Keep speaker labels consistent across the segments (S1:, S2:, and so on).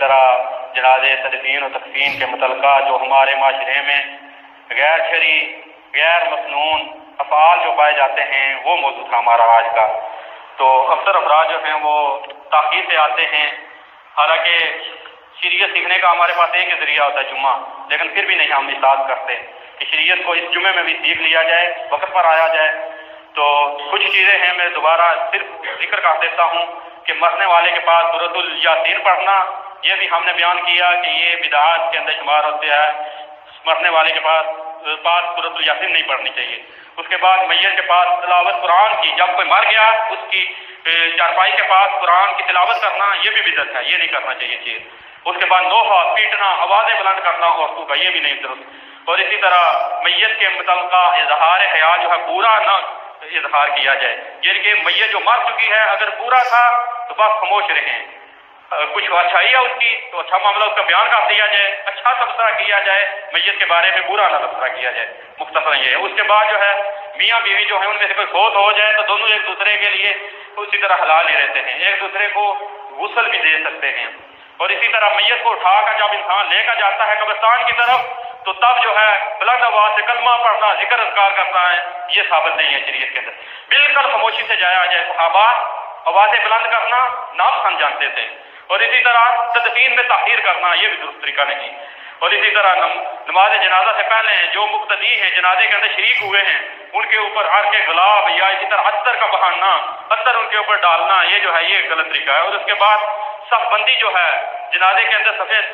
S1: طرح جنازے تدفین و تقفین کے متعلقہ جو ہمارے معاشرے میں غیر شرعی، غیر مصنون افعال جو پائے جاتے ہیں، وہ موضوع تھا ہمارا آج کا۔ تو اکثر افراد جو ہیں، وہ تاخیر سے آتے ہیں۔ حالانکہ شریعت سیکھنے کا ہمارے پاس ایک ذریعہ ہوتا ہے، جمعہ۔ لیکن پھر بھی نہیں ہم احساس کرتے کہ شریعت کو اس جمعے میں بھی سیکھ لیا جائے، وقت پر آیا جائے۔ تو کچھ چیزیں ہیں، میں دوبارہ صرف ذکر کر دیتا ہوں کہ مرنے والے کے پاس صورت الیاسین پڑھنا یہ بھی ہم نے بیان کیا کہ یہ بدعات کے اندر شمار ہوتے ہیں۔ مرنے والے کے پاس پاس صورت الیاسین نہیں پڑھنی چاہیے۔ اس کے بعد میت کے پاس تلاوت قرآن کی، جب کوئی مر گیا، اس کی چارپائی کے پاس قرآن کی تلاوت کرنا، یہ بھی بدت ہے، یہ نہیں کرنا چاہیے چیز۔ اس کے بعد نوحہ، پیٹنا، آوازیں بلند کرنا عورتوں کا یہ بھی نہیں درست۔ اور اسی طرح میت کے متعلقہ اظہار خیال جو ہے، پورا نہ اظہار کیا جائے۔ یعنی کہ میت جو مر چکی ہے، اگر پورا تھا تو بس خاموش رہیں۔ کچھ اچھائی ہے اس کی، تو اچھا معاملہ اس کا بیان کر دیا جائے اچھا تبصرہ کیا جائے، میت کے بارے میں برا نہ تبصرہ کیا جائے۔ مختصر یہ ہے۔ اس کے بعد جو ہے، میاں بیوی جو ہے ان میں سے کوئی فوت ہو جائے تو دونوں ایک دوسرے کے لیے اسی طرح حلال ہی رہتے ہیں۔ ایک دوسرے کو غسل بھی دے سکتے ہیں۔ اور اسی طرح میت کو اٹھا کر جب انسان لے کر جاتا ہے قبرستان کی طرف، تو تب جو ہے، بلند آواز سے کلمہ پڑھنا، ذکر اذکار کرنا ہے، یہ ثابت نہیں ہے شریعت کے اندر۔ بالکل خاموشی سے جایا جائے صحابہ، آوازیں بلند کرنا ناپسند جانتے تھے۔ اور اسی طرح تدفین میں تاخیر کرنا یہ بھی درست طریقہ نہیں۔ اور اسی طرح نماز جنازہ سے پہلے جو مقتدی ہیں جنازے کے اندر شریک ہوئے ہیں، ان کے اوپر ہر کے گلاب یا اسی طرح عطر کا بہاننا عطر ان کے اوپر ڈالنا، یہ جو ہے یہ غلط طریقہ ہے۔ اور اس کے بعد صف بندی جو ہے، جنازے کے اندر سفید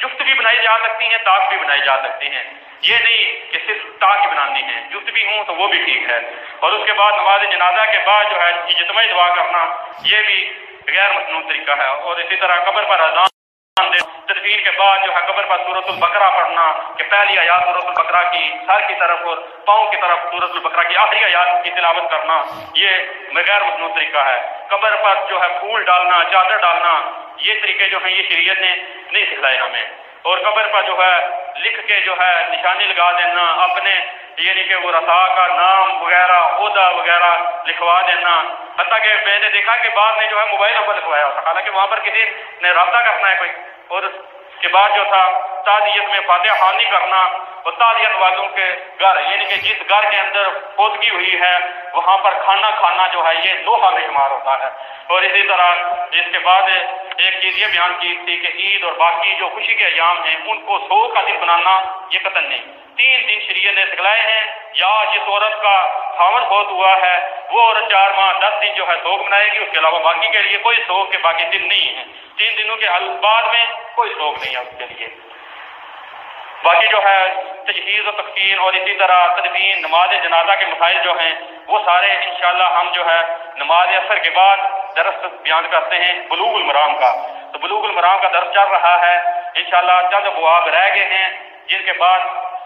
S1: جفت بھی بنائی جا سکتی ہیں، تاک بھی بنائی جا سکتی ہیں۔ یہ نہیں کہ صرف تاک ہی بنانی ہے، جفت بھی ہوں تو وہ بھی ٹھیک ہے۔ اور اس کے بعد نماز جنازہ کے بعد جو ہے اجتماعی دعا کرنا، یہ بھی غیر مصنوع طریقہ ہے اور اسی طرح قبر پر اذان تدفین کے بعد جو ہے قبر پر صورت البقرہ پڑھنا کہ پہلی آیات صورت البقرہ کی سر کی طرف اور پاؤں کی طرف صورت البقرہ کی آخری آیات کی تلاوت کرنا، یہ غیر مصنوع طریقہ ہے۔ قبر پر جو ہے پھول ڈالنا، چادر ڈالنا، یہ طریقے جو ہیں، یہ شریعت نے نہیں سکھلائے ہمیں۔ اور قبر پر جو ہے لکھ کے جو ہے نشانی لگا دینا، اپنے یعنی کہ وہ رسا کا نام وغیرہ لکھوا دینا۔ حتیٰ کہ میں نے دیکھا کہ بعد میں جو ہے موبائل نمبر لکھوایا ہوتا۔ حالانکہ وہاں پر کسی نے رابطہ کرنا ہے کوئی۔ اور اس کے بعد جو تھا، تعزیت میں فاتح خانی کرنا اور تعزیت والوں کے گھر یعنی کہ جس گھر کے اندر فوتگی ہوئی ہے، وہاں پر کھانا کھانا جو ہے، یہ لوہا میں شمار ہوتا ہے۔ اور اسی طرح اس کے بعد ایک چیز یہ بیان کی تھی کہ عید اور باقی جو خوشی کے ایام ہیں، ان کو سو کا دن بنانا یہ قطن نہیں۔ تین دن شریعت نے سکھلائے ہیں۔ یا جس عورت کا خاون بہت ہوا ہے، وہ عورت چار ماہ، دس دن جو ہے سوگ منائے گی۔ اس کے علاوہ باقی کے لیے کوئی سوگ کے باقی دن نہیں ہے تین دنوں کے بعد میں کوئی سوگ نہیں ہے اس کے لیے۔ باقی جو ہے تجہیز و تقسیم اور اسی طرح تدبین نماز جنازہ کے مسائل جو ہیں، وہ سارے انشاءاللہ ہم جو ہے نماز اثر کے بعد درس بیان کرتے ہیں بلوغ المرام کا۔ تو بلوغ المرام کا درس چل رہا ہے۔ انشاءاللہ چند ابواب رہ گئے ہیں، جن کے بعد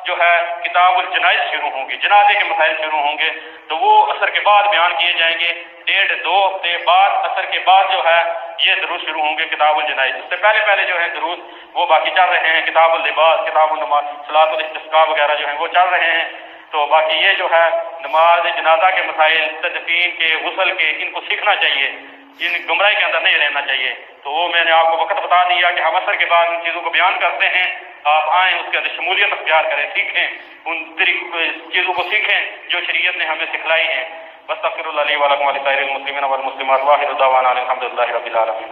S1: جو ہے کتاب الجنائز شروع ہوں گے، جنازے کے مسائل شروع ہوں گے۔ تو وہ اثر کے بعد بیان کیے جائیں گے۔ ڈیڑھ دو ہفتے بعد اثر کے بعد جو ہے یہ دروس شروع ہوں گے کتاب الجنائز۔ اس سے پہلے پہلے جو ہے دروس وہ باقی چل رہے ہیں، کتاب اللباس، کتاب النماز صلاح الاستسقاء وغیرہ جو ہیں وہ چل رہے ہیں۔ تو باقی یہ جو ہے نماز جنازہ کے مسائل، تدفین کے، غسل کے، ان کو سیکھنا چاہیے۔ ان گمراہی کے اندر نہیں رہنا چاہیے۔ تو وہ میں نے آپ کو وقت بتا دیا کہ ہم اثر کے بعد ان چیزوں کو بیان کرتے ہیں۔ آپ آئیں، اس کے اندر شمولیت اختیار کریں، سیکھیں۔ ان چیزوں کو سیکھیں جو شریعت نے ہمیں سکھلائی ہیں۔ بس الله لي ولكم ولسائر المسلمين والمسلمات واحد دعوانا الحمد لله رب العالمين